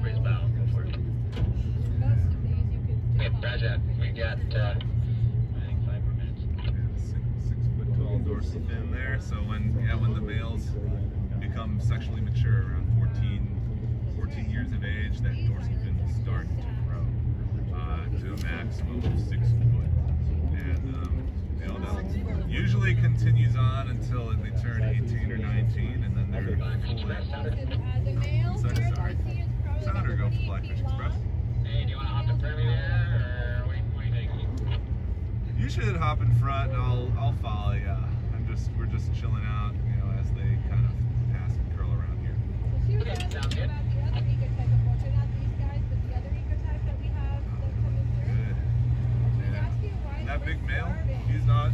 Osprey's bow. Go for it. Okay, Roger. We got, uh, I think five more minutes. Six, six foot tall dorsal fin there. So when yeah when the males become sexually mature around 14, 14 years of age, that dorsal fin will start to grow uh, to a maximum of six foot, and um, you know that usually continues on until they turn 18 or 19, and then they're fully. Sorry, sorry. Sounder go for Blackfish Express. Hey, do you want to hop in front of me there, or what, what do you think? You should hop in front, and I'll I'll follow you. I'm just we're just chilling out, you know, as they kind of pass and curl around here. sounds good. Good. That big male, he's not